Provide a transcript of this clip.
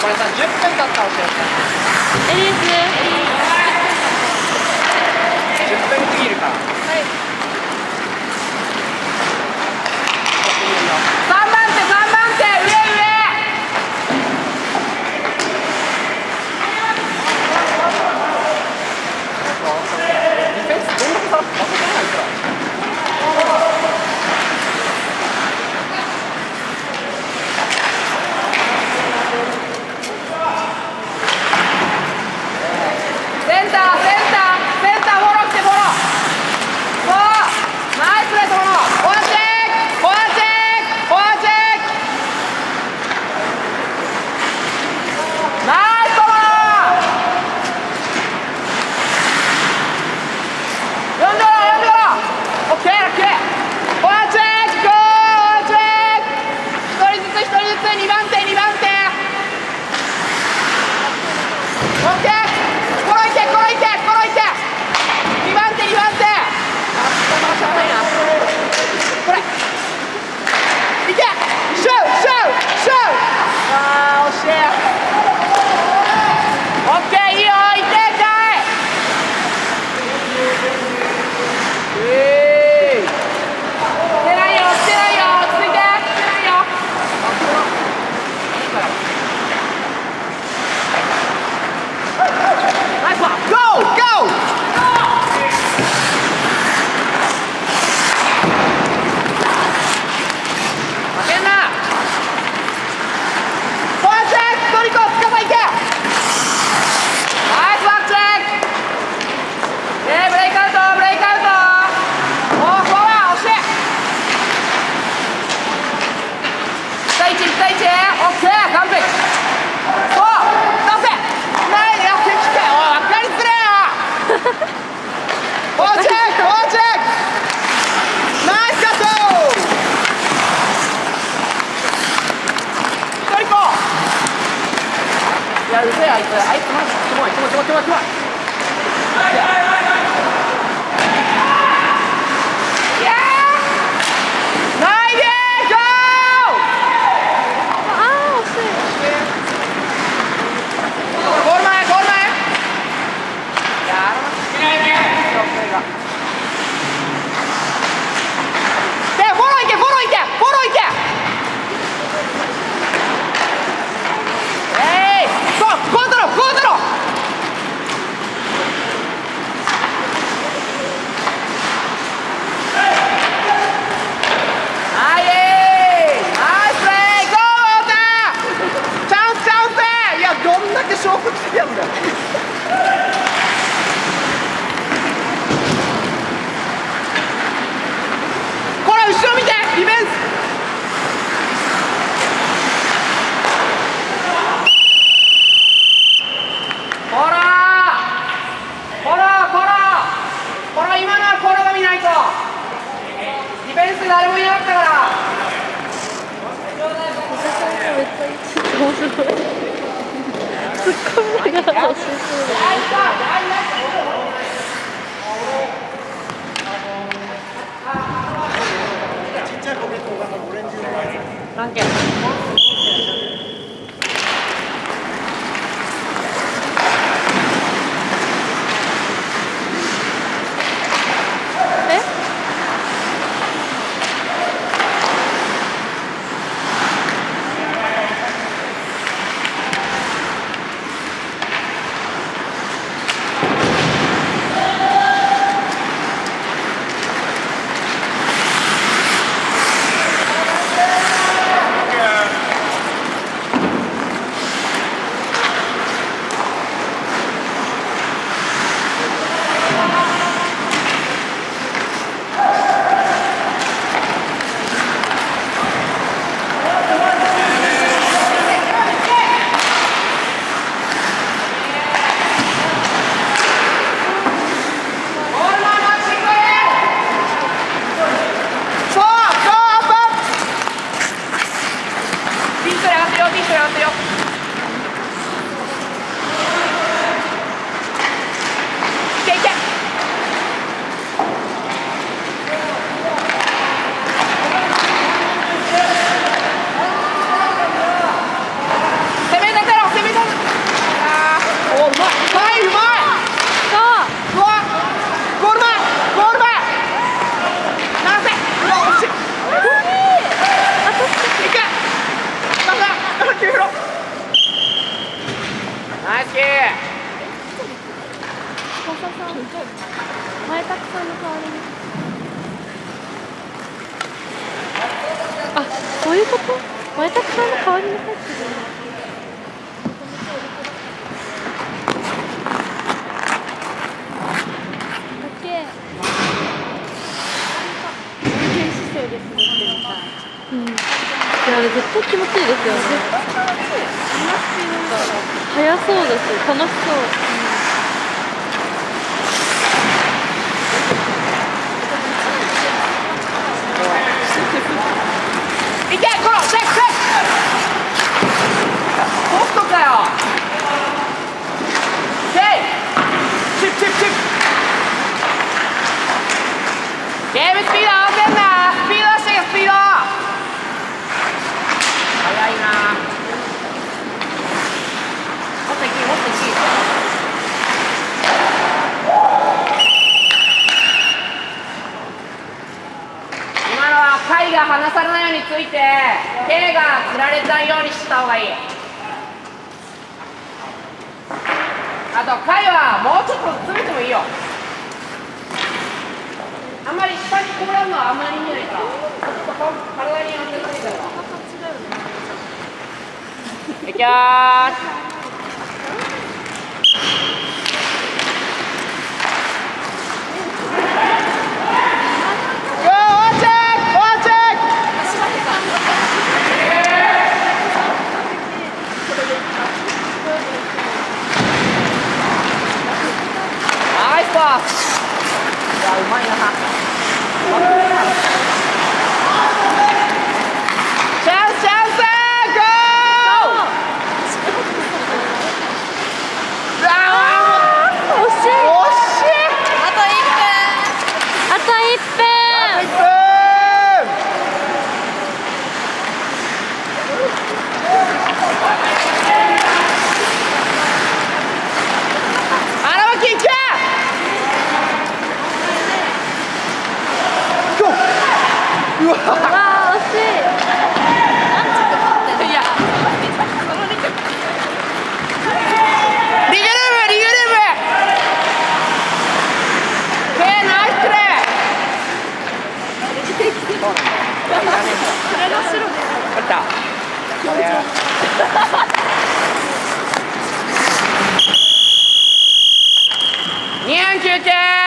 これさ10分経ったお知らせエリス。10分過ぎるか。らやるぜあいつあいつマジキモいすごいすごいすごいすごい。 컵라가 진짜 거기 도가서 오렌지 오렌지. 前田さんの代わりにあそう。いう。こと前田さんの代わりに入ってる。だけ運転姿勢で滑ってみたいう。んいやあれ絶対気持ちいいですよね速そう。だし楽しそういけコロチェックチェックポストかよオッケーチップチップチップゲームスピード合わせんなスピード出してけスピード速いなもっといきもっといき今のは貝が離さないようについて K がつられないようにした方がいい。あと貝はもうちょっと詰めてもいいよ。あんまり下にこぼれるのはあんまりいいんじゃないかちょっと体に当ててみたら。いきます。いやうまいなチャンスチャンスゴーうわ惜しいー惜しいあと1分1分荒牧いけうわわあ惜しい。いや。リグルームリグルームケイナイスプレー。それの白であったこれ2分休憩